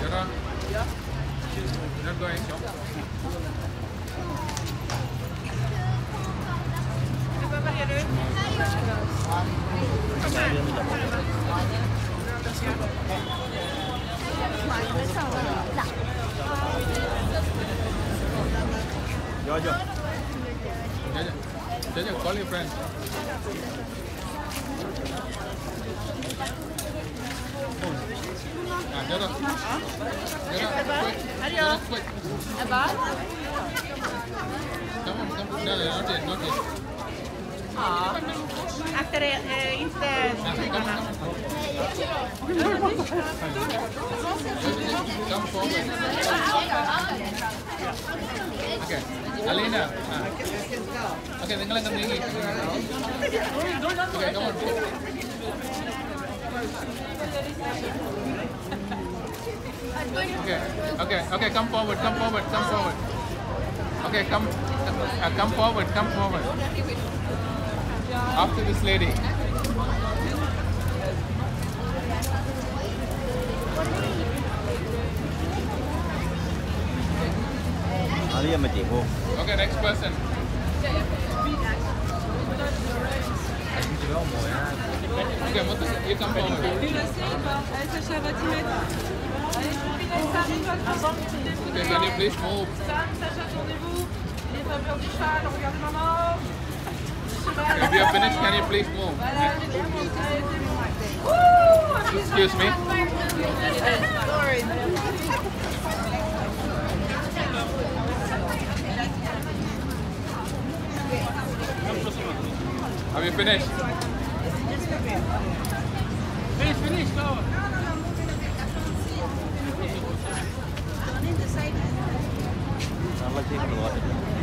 Jara? Ja? Daar ga ik, joh. Jojo. Jojo. Call your friend. Ah, Jara. Jara, quick. Jara, quick. Ebba? Come on, come on. No, no, not yet, not yet. Ja. Akta dig, eh, inte Ah, come on, come on. Come forward. Okay. Alina. Ah. Okay, നിങ്ങൾ അങ്ങ് നീങ്ങി. Okay, come on. Okay, okay, okay, come forward, come forward, come forward. Okay, come, uh, come forward, come forward. After this lady. Okay, next person. Okay, you come forward. You please move? Sam, Sacha, tournez-vous. Les faveurs du cheval, regardez maman. If you are finished, can you please move? Les Excuse me. Sorry. Have you finished? Finish, finish, go. まり天気も悪く。